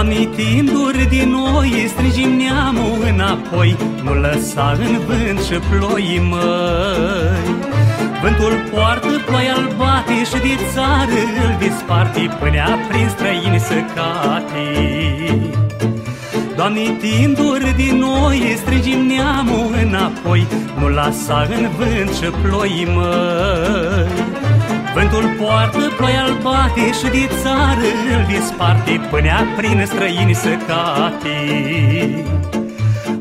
Amintindu-ri din noi, strigim neamul înapoi Nu lăsa în vânt și ploi, măi. Vântul poartă ploaia al bate și de țară îl disparte Până prin străini să cate Doamne, tinduri din noi, strigim neamul înapoi Nu lasa în vânt și ploi, măi Vântul poartă ploaia al bate și de țară îl disparte Până prin străini să cate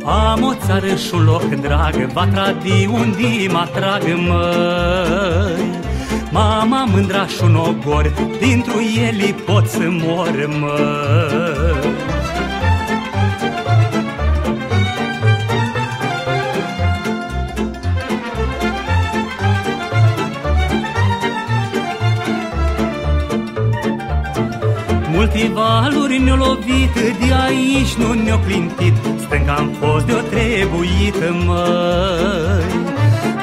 am o țară și un loc drag, vatra de unde mă atrag, măi. Mama mândra și un ogor, dintr-o ele pot să mor, măi Multe valuri ne-au lovit, de aici nu ne-au clintit Stânga am fost de-o trebuită, măi.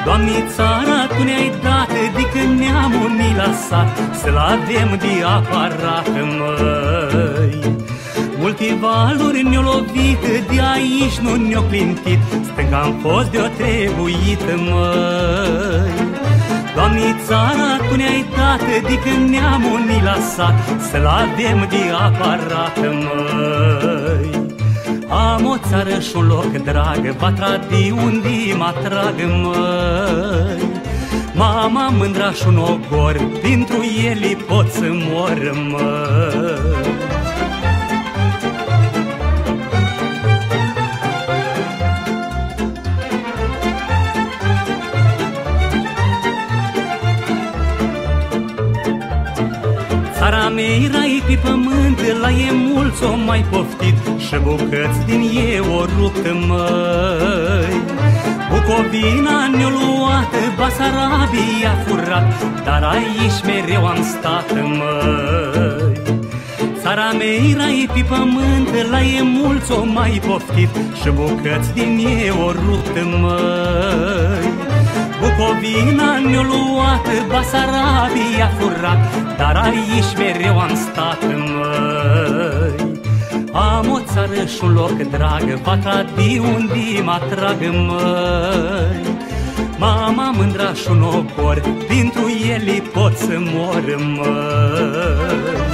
Doamne, țara Tu ne-ai dat, de când ne-am unii lăsat Să-l avem de aparat, măi. Multe valuri ne-au lovit, de aici nu ne-au clintit Stânga am fost de-o trebuită, măi. Doamne, țara Tu ne-ai dat, de când ne-am unii lăsat Să-l avem de aparat, măi. Am o țară și un loc drag, vatra de unde mă atrag, măi. Mama mândra și un ogor, pentru ele pot să mor, măi Țara mea rai pe pământ, la e mulți o mai poftit Și bucăți din e o rupt, măi. Bucovina ne-a luat, Basarabia furat Dar aici mereu am stat, măi. Țara mea rai pe pământ, la e mulți o mai poftit Și bucăți din e o rupt, măi Bucovina ne-a luat, Basarabia furat Dar aici mereu am stat, măi. Am o țară și un loc drag, Vatra de unde mă atrag, măi. Mama mândra și un ocor, Dintr-o ele pot să mor, măi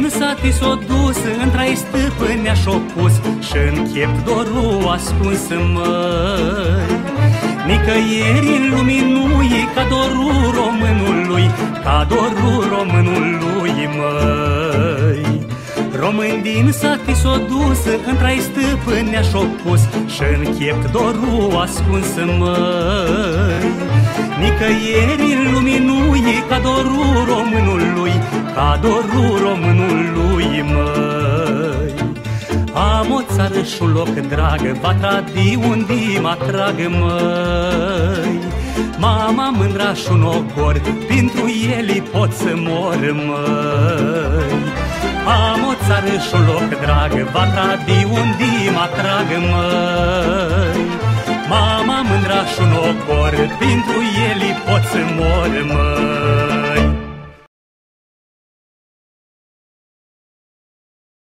Român din sati s-o dus, într-ai stăpânea și-o pus și în chep dorul ascuns, măi Nicăieri în lumii nu e ca dorul românului, ca dorul românului, măi. Român din sati s-o dus, într-ai stăpânea și-o pus și în chep dorul ascuns, măi Nicăieri în lumii nu e ca dorul românului, ca dorul românului, măi. Am o țară și un loc drag, vatra de unde mă atrag, măi. Mama mândra și un ogor, pentru ele pot să mor, măi. Am o țară și un loc drag, vatra de unde mă atrag, măi. Mama mândra și un ocor,